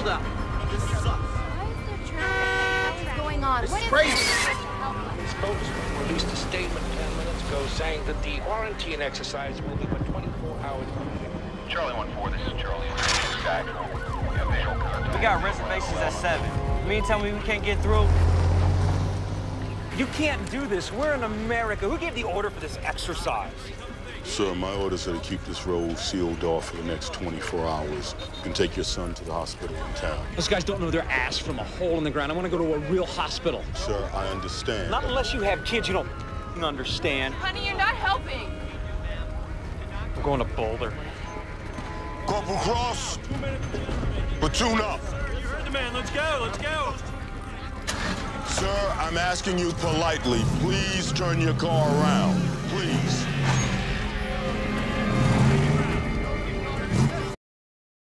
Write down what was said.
Hold up. This sucks. Why is there traffic? What is going on? This What is is crazy. The spokesman released a statement 10 minutes ago saying that the quarantine exercise will be for 24 hours. Charlie 1-4, this is Charlie. Sky. We have visual. We got reservations at 7. You mean tell me we can't get through? You can't do this. We're in America. Who gave the order for this exercise? Sir, my orders are to keep this road sealed off for the next 24 hours. You can take your son to the hospital in town. Those guys don't know their ass from a hole in the ground. I want to go to a real hospital. Sir, I understand. Not unless you have kids you don't understand. Honey, you're not helping. I'm going to Boulder. Corporal Cross, platoon up. You heard the man. Let's go. Let's go. Sir, I'm asking you politely, please turn your car around. Please.